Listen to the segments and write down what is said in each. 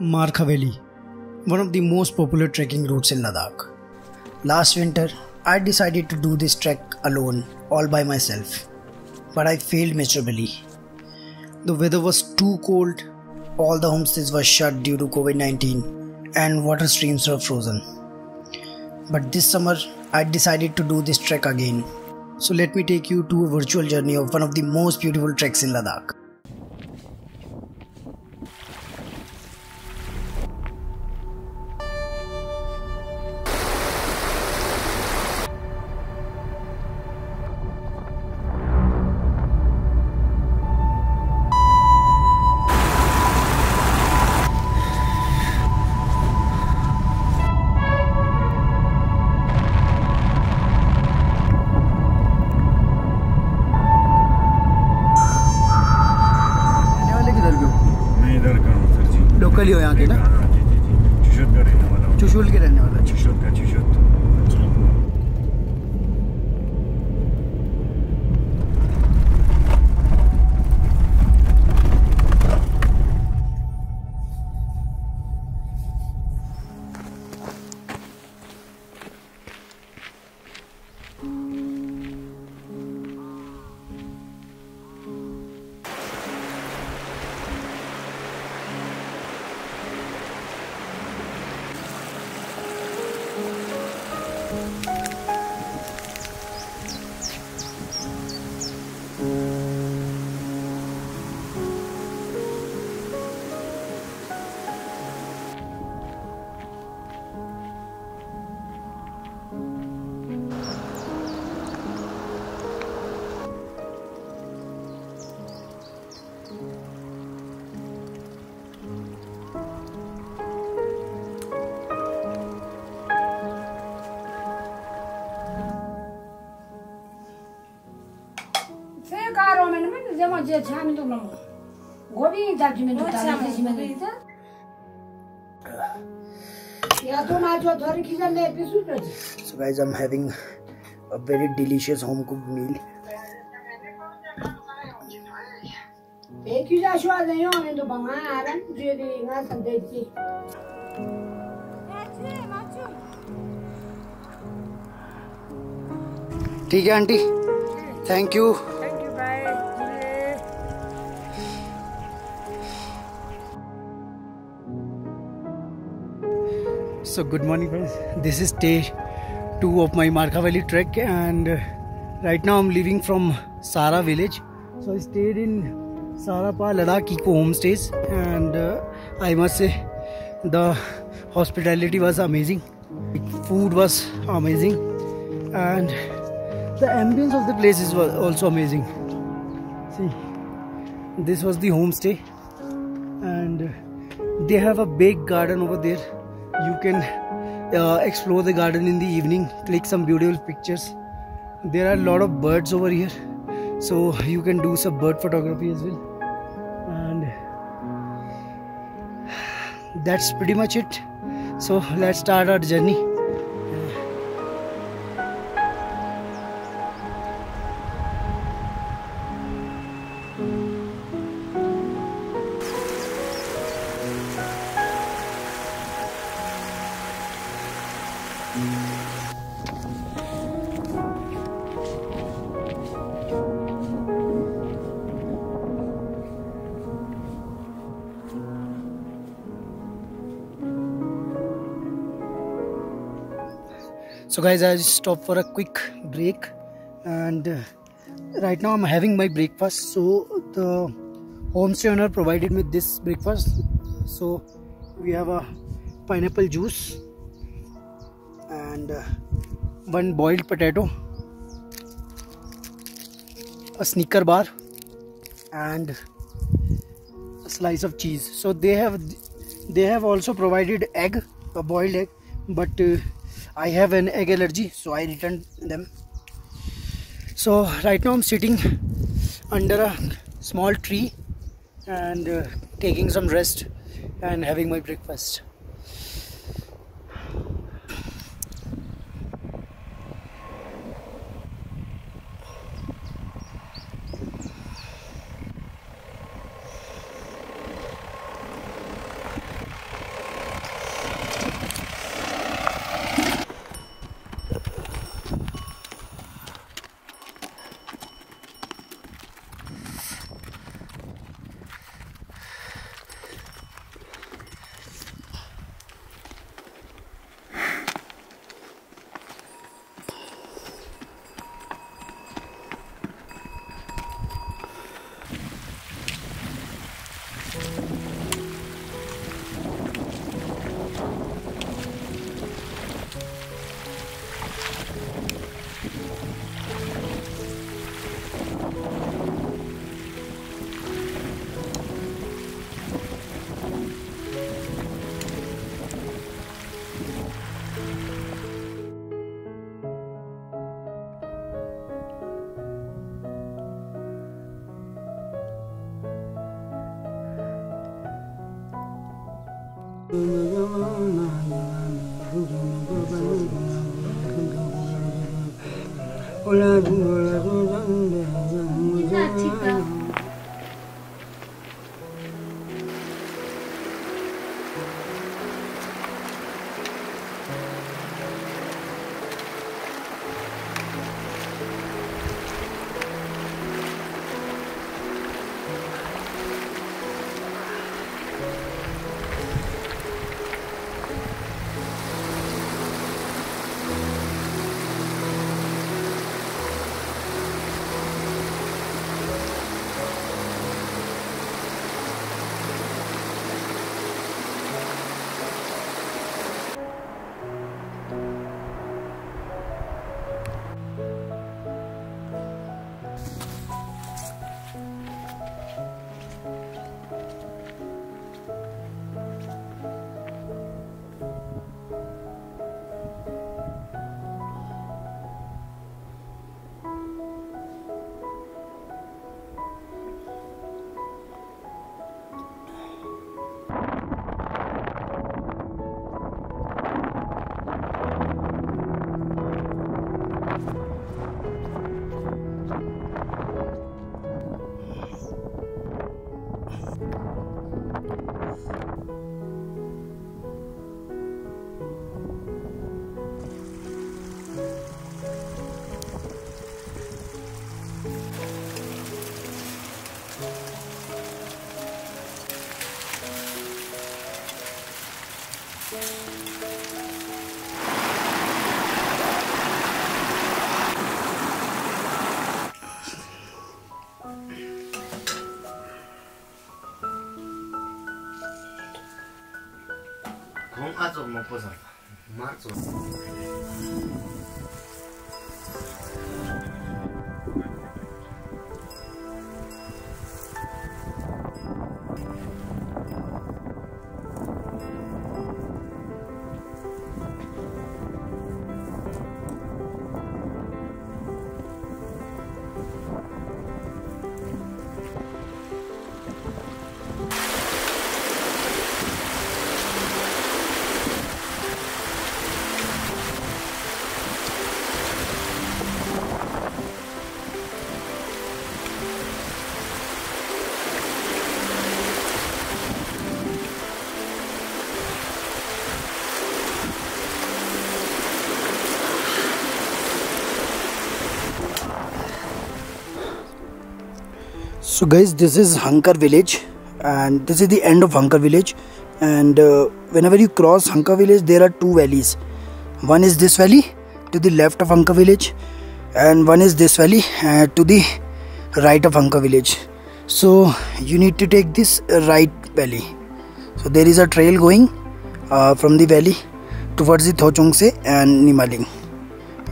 Markha Valley, one of the most popular trekking routes in Ladakh. Last winter, I decided to do this trek alone, all by myself, but I failed miserably. The weather was too cold, all the homestays were shut due to COVID 19, and water streams were frozen. But this summer, I decided to do this trek again. So let me take you to a virtual journey of one of the most beautiful treks in Ladakh. Valley हो यहाँ की ना? जे जामिन दो नमो गोबी document दो डाले जे में दे या तो ना जो धर की जे ले पिसु जो so guys I am having a very delicious home cook meal acute जा शुआ दे यो ने तो बंगा आ रन जे दे ना सं ठीक है aunty. Thank you So good morning guys. This is day 2 of my Markha Valley trek and uh, right now I'm leaving from Sara village. So I stayed in Sarapa Ladakh Eco homestays and uh, I must say the hospitality was amazing. Food was amazing and the ambience of the place is also amazing. See, this was the homestay and they have a big garden over there you can uh, explore the garden in the evening click some beautiful pictures. There are a lot of birds over here so you can do some bird photography as well. And that's pretty much it. So let's start our journey so guys i stopped for a quick break. And uh, right now i'm having my breakfast. So the homestay owner provided me this breakfast. So we have a pineapple juice and uh, one boiled potato a sneaker bar and a slice of cheese. So they have they have also provided egg a boiled egg but uh, i have an egg allergy so i returned them. So right now i'm sitting under a small tree and uh, taking some rest and having my breakfast Oh. So guys, this is Hankar village and this is the end of Hankar village and uh, whenever you cross Hankar village there are two valleys. One is this valley to the left of Hankar village and one is this valley uh, to the right of Hankar village. So you need to take this right valley. So there is a trail going uh, from the valley towards the Thochungste and Nimaling.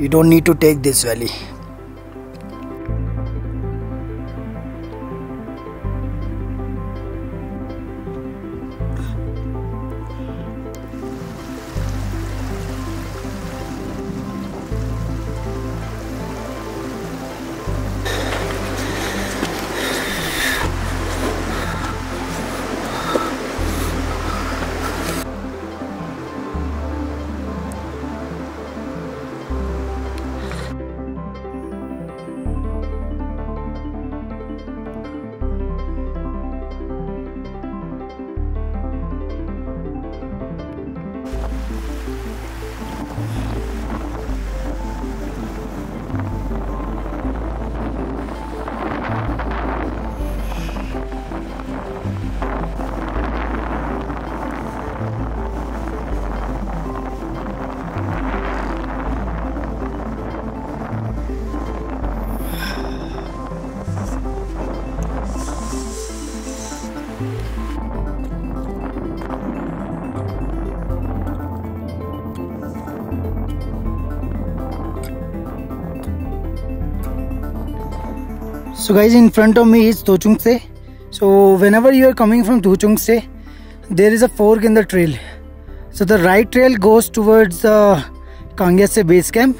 You don't need to take this valley. So guys, in front of me is Thochungste. So whenever you are coming from Thochungste, there is a fork in the trail. So the right trail goes towards the Kang Yatze base camp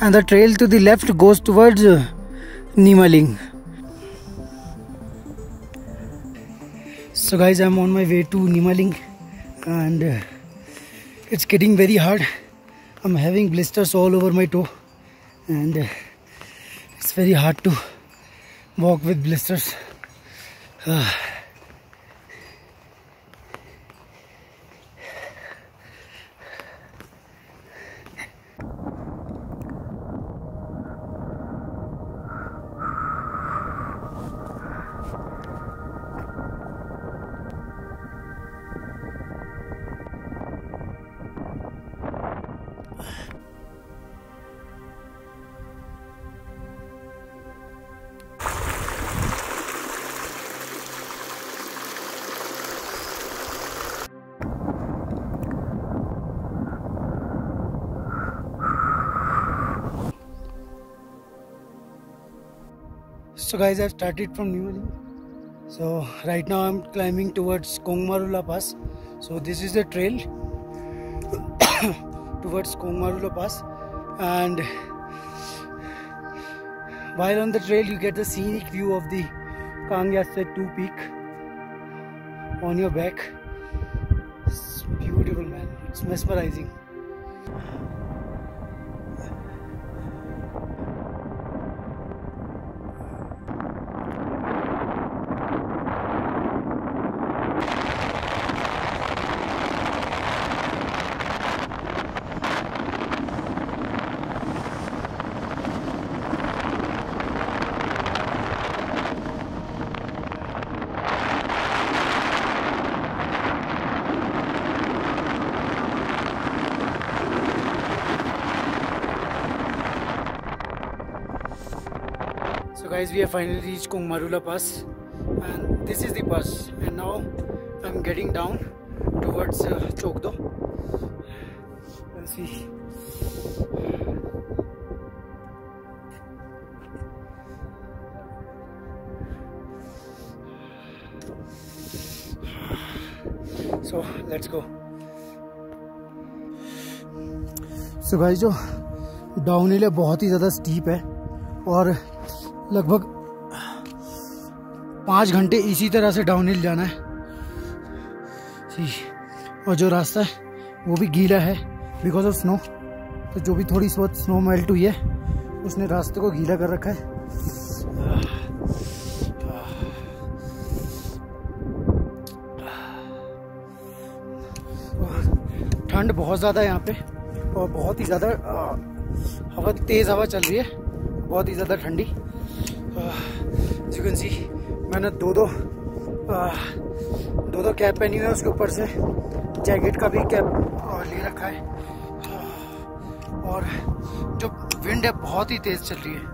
and the trail to the left goes towards uh, Nimaling. So guys, I'm on my way to Nimaling and uh, it's getting very hard. I'm having blisters all over my toe, and uh, it's very hard to walk with blisters. Ah. So guys, I've started from New Delhi. So right now I'm climbing towards Kongmaru La Pass. So this is the trail towards Kongmaru La Pass, and while on the trail you get the scenic view of the Kang Yatze 2 peak on your back. It's beautiful, man. It's mesmerizing. Guys, we have finally reached Kongmarula Pass, and this is the pass. And now I'm getting down towards uh, Chokdo. Let's see. So let's go. So guys, जो down hill है बहुत ही ज़्यादा steep है और लगभग पाँच घंटे इसी तरह से डाउन हिल जाना है। और जो रास्ता है, वो भी गीला है बिकॉज़ ऑफ़ स्नो तो जो भी थोड़ी बहुत स्नो मेल्ट हुई है, उसने रास्ते को गीला कर रखा है। ठंड बहुत ज़्यादा है यहाँ पे, और बहुत ही ज़्यादा हवा, तेज़ हवा चल रही है, बहुत ही ज़्यादा ठंडी। चिकन सी मैंने दो दो आ, दो दो कैप पहनी हुई है उसके ऊपर से। जैकेट का भी कैप ले रखा है। और जो विंड है बहुत ही तेज़ चल रही है।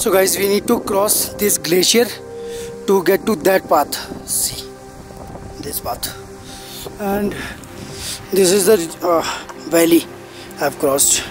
So guys, we need to cross this glacier to get to that path. See, this path, and this is the uh, valley I've crossed.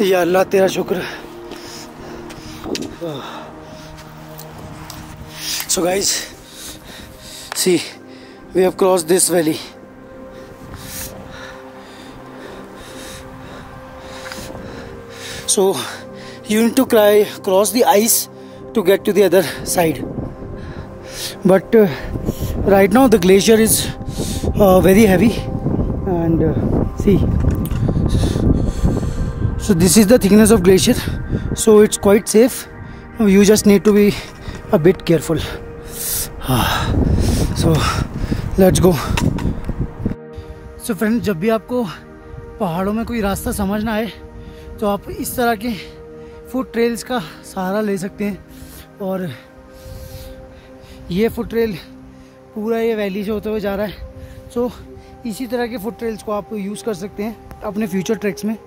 या अल्लाह तेरा शुक्र so guys C we have cross this valley so you need to cry, cross the ice to get to the other side but uh, right now the glacier is uh, very heavy and uh, see so, this is the thickness of glacier. So, it's quite safe. You just need to be a bit careful. So, let's go. So, friends, जब भी आपको पहाड़ों में कोई रास्ता समझ ना आए तो आप इस तरह के फुट ट्रेल्स का सहारा ले सकते हैं। और ये फुट ट्रेल पूरा ये वैली से होते हुए जा रहा है। सो इसी तरह के फुट ट्रेल्स को आप यूज़ कर सकते हैं अपने फ्यूचर ट्रैक्स में।